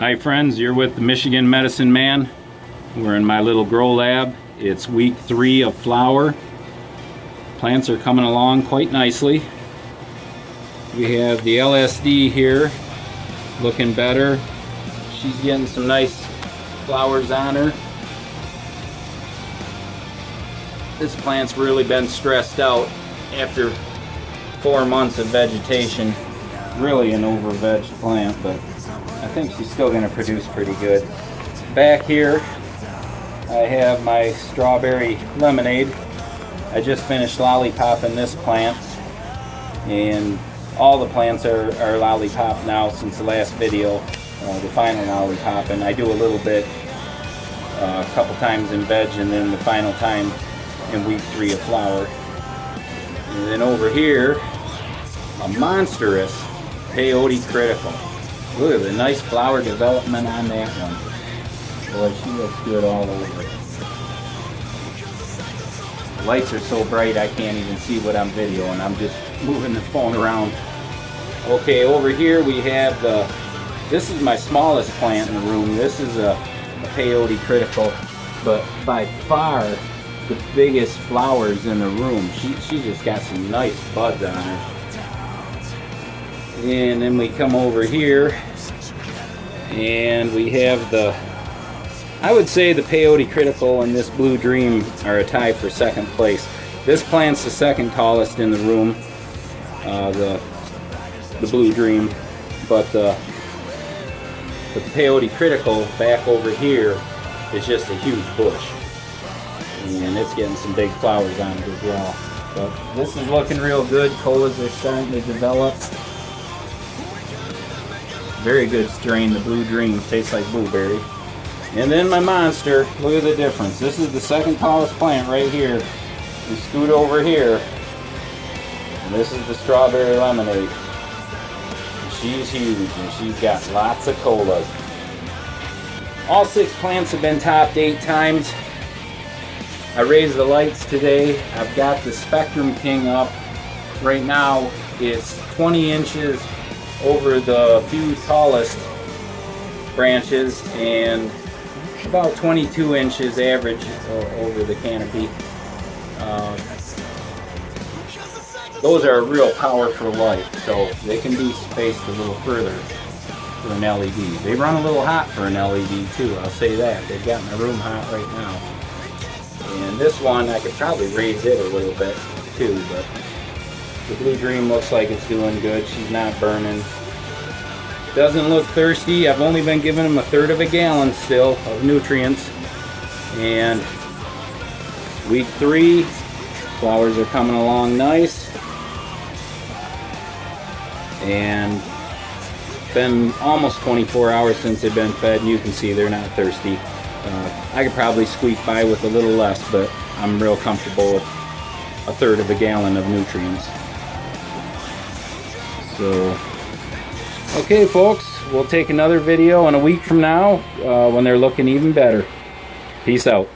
Hi friends, you're with the Michigan Medicine Man. We're in my little grow lab. It's week three of flower. Plants are coming along quite nicely. We have the LSD here looking better. She's getting some nice flowers on her. This plant's really been stressed out after four months of vegetation. Really an over-veg plant, but I think she's still going to produce pretty good. Back here, I have my strawberry lemonade. I just finished lollipopping this plant, and all the plants are, are lollipop now since the last video, uh, the final lollipop, and I do a little bit uh, a couple times in veg and then the final time in week three of flower. And then over here, a monstrous peyote critical. Look at the nice flower development on that one. Boy, she looks good all over. The lights are so bright I can't even see what I'm videoing. I'm just moving the phone around. Okay, over here we have the, this is my smallest plant in the room. This is a, a peyote critical, but by far the biggest flowers in the room. She, she just got some nice buds on her. And then we come over here and we have the, I would say the Peyote Critical and this Blue Dream are a tie for second place. This plant's the second tallest in the room, uh, the, the Blue Dream, but the, the Peyote Critical back over here is just a huge bush. And it's getting some big flowers on it as well. But this is looking real good. Colas are starting to develop. Very good strain, the Blue Dream. Tastes like blueberry. And then my monster, look at the difference. This is the second tallest plant right here. We scoot over here. And this is the strawberry lemonade. She's huge and she's got lots of colas. All six plants have been topped eight times. I raised the lights today. I've got the Spectrum King up. Right now it's 20 inches over the few tallest branches and about 22 inches average over the canopy. Um, those are a real powerful light, so they can be spaced a little further for an LED. They run a little hot for an LED too, I'll say that. They've got my room hot right now. And this one, I could probably raise it a little bit too, but the Blue Dream looks like it's doing good. She's not burning. Doesn't look thirsty. I've only been giving him a third of a gallon still of nutrients. And week three, flowers are coming along nice. And been almost 24 hours since they've been fed and you can see they're not thirsty. Uh, I could probably squeak by with a little less, but I'm real comfortable with a third of a gallon of nutrients. So, okay folks, we'll take another video in a week from now uh, when they're looking even better. Peace out.